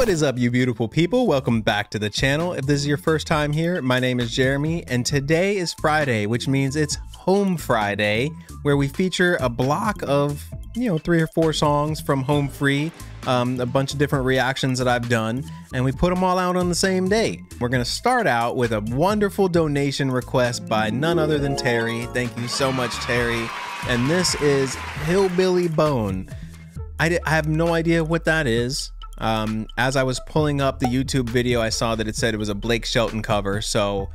What is up, you beautiful people? Welcome back to the channel. If this is your first time here, my name is Jeremy, and today is Friday, which means it's Home Friday, where we feature a block of, you know, three or four songs from Home Free, um, a bunch of different reactions that I've done, and we put them all out on the same day. We're going to start out with a wonderful donation request by none other than Terry. Thank you so much, Terry. And this is Hillbilly Bone. I, I have no idea what that is. Um, as I was pulling up the YouTube video, I saw that it said it was a Blake Shelton cover, so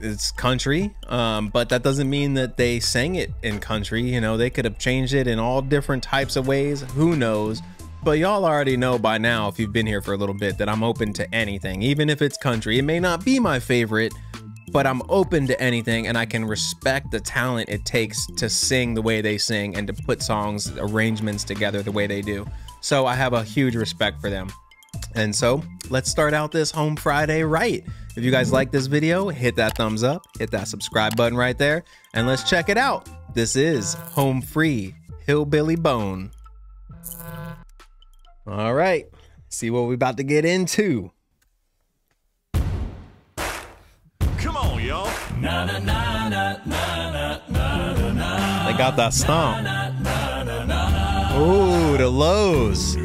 it's country. Um, but that doesn't mean that they sang it in country. You know, they could have changed it in all different types of ways. Who knows? But y'all already know by now, if you've been here for a little bit, that I'm open to anything, even if it's country. It may not be my favorite, but I'm open to anything and I can respect the talent it takes to sing the way they sing and to put songs, arrangements together the way they do. So I have a huge respect for them. And so let's start out this Home Friday right. If you guys like this video, hit that thumbs up, hit that subscribe button right there, and let's check it out. This is Home Free Hillbilly Bone. All right, see what we're about to get into. Come on, y'all. They got that stomp. Ooh, the lows.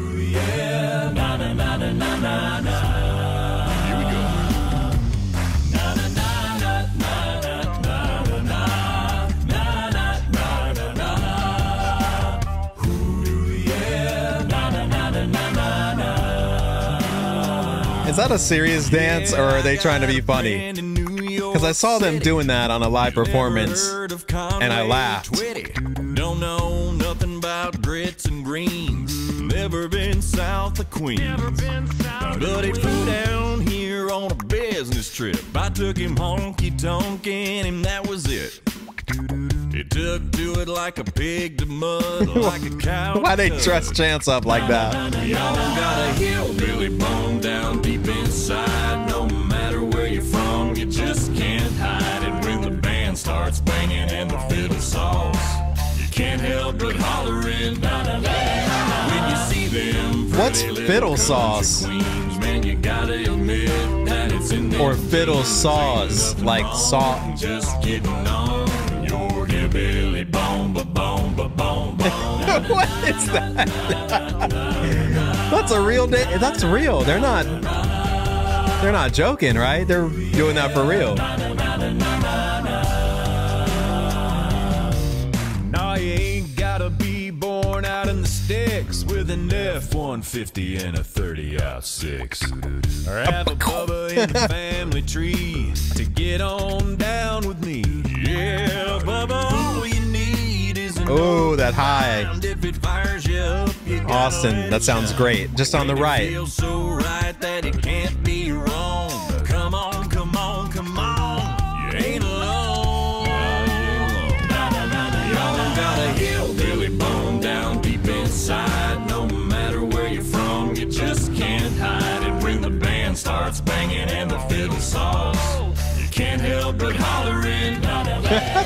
Is that a serious dance or are they trying to be funny? Because I saw them doing that on a live performance, and I laughed. Don't know Queens. But he flew down here on a business trip. I took him honky tonkin', and that was it. He took to it like a pig to mud, or like a cow. Why they dress Chance up like that? Y'all got a hillbilly bone down deep inside. No matter where you're from, you just can't hide it. When the band starts banging and the fiddle saws, you can't help but hollering. It's in them Or fiddle saws, like saw. Just getting on your hillbilly bone, ba bone, ba bone, bone. what is that? that's a real day. That's real. They're not. They're not joking, right? They're doing that for real. F-150 and a 30 out six. Or have a Bubba in the family tree to get on down with me. Yeah, Bubba, all you need is an Oh, that high. Austin, that sounds great. Just on the right.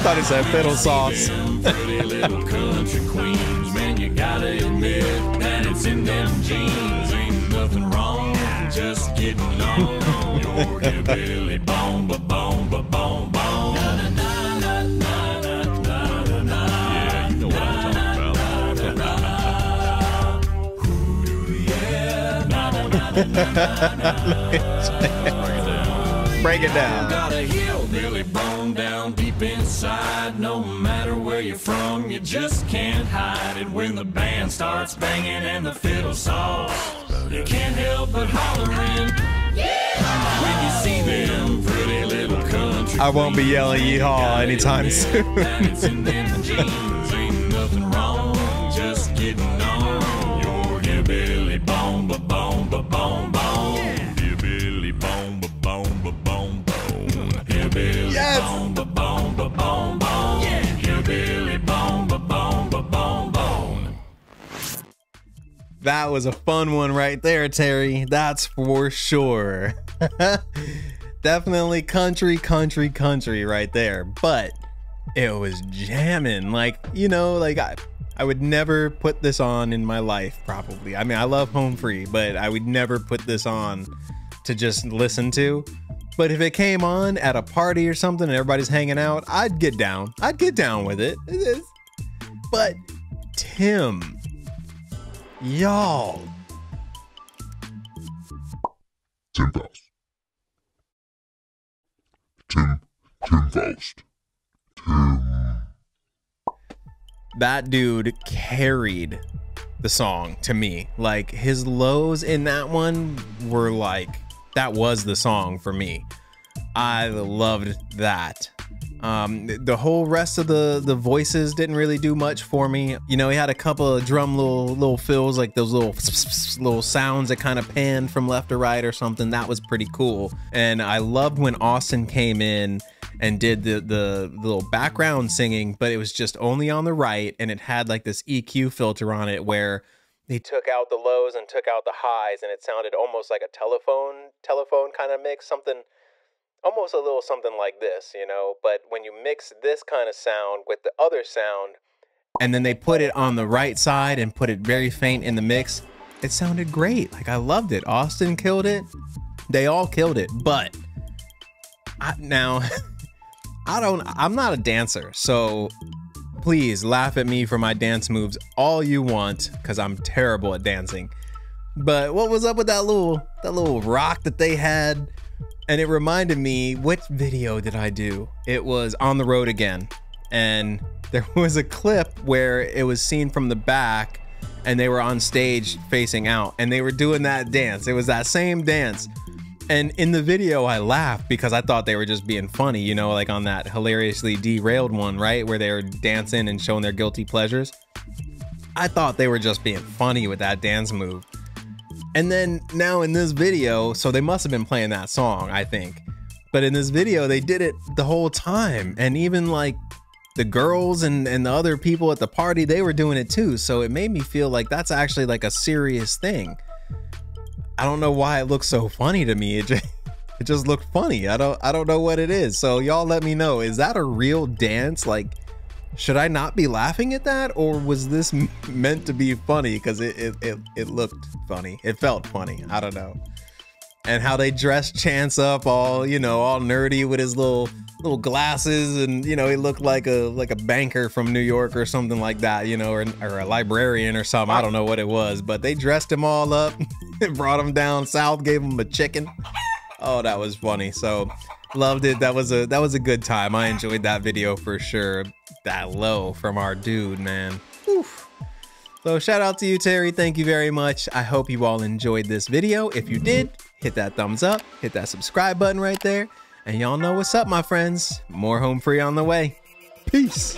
Thought he said fiddle sauce. Them pretty little country queens, man, you gotta admit that it's in them jeans. Ain't nothing wrong, just getting on your hillbilly bone, ba bone, ba bone, bone. Yeah, you know what I'm talking about. Break it down. Got a hillbilly bone down deep inside. No matter where you're from, you just can't hide it. When the band starts banging and the fiddle saws, you can't help but hollering. When you see them pretty little country I won't be yelling yeehaw anytime soon. That was a fun one right there, Terry. That's for sure. Definitely country, country, country right there. But it was jamming. Like, you know, like I, I would never put this on in my life, probably. I mean, I love home free, but I would never put this on to just listen to. But if it came on at a party or something and everybody's hanging out, I'd get down. I'd get down with it. But Tim, y'all. Tim Foust. Tim, Tim Foust. Tim. That dude carried the song to me. Like his lows in that one were like, that was the song for me. I loved that. Um, the whole rest of the the voices didn't really do much for me. You know, he had a couple of drum little little fills, like those little little sounds that kind of panned from left to right or something. That was pretty cool. And I loved when Austin came in and did the, the the little background singing, but it was just only on the right, and it had like this EQ filter on it where he took out the lows and took out the highs, and it sounded almost like a telephone telephone kind of mix, something almost a little something like this, you know. But when you mix this kind of sound with the other sound, and then they put it on the right side and put it very faint in the mix, it sounded great. Like I loved it. Austin killed it. They all killed it. But I, now, I don't. I'm not a dancer, so please laugh at me for my dance moves all you want, because I'm terrible at dancing. But what was up with that little that little rock that they had? And it reminded me which video did I do? It was on the road again, and there was a clip where it was seen from the back, and they were on stage facing out, and they were doing that dance. It was that same dance. And in the video, I laughed because I thought they were just being funny, you know, like on that hilariously derailed one, right? Where they were dancing and showing their guilty pleasures. I thought they were just being funny with that dance move. And then now in this video, so they must have been playing that song, I think. But in this video, they did it the whole time. And even like the girls and, and the other people at the party, they were doing it too. So it made me feel like that's actually like a serious thing. I don't know why it looks so funny to me. It just, it just looked funny. I don't I don't know what it is. So y'all let me know. Is that a real dance? Like should I not be laughing at that, or was this meant to be funny? Because it, it it it looked funny. It felt funny. I don't know. And how they dressed Chance up all you know all nerdy with his little little glasses, and you know he looked like a like a banker from New York or something like that, you know, or or a librarian or something. I don't know what it was, but they dressed him all up, and brought him down south, gave him a chicken. Oh, that was funny. So loved it. That was a that was a good time. I enjoyed that video for sure that low from our dude, man. Oof. So shout out to you, Terry. Thank you very much. I hope you all enjoyed this video. If you did, hit that thumbs up, hit that subscribe button right there. And y'all know what's up, my friends. More home free on the way. Peace.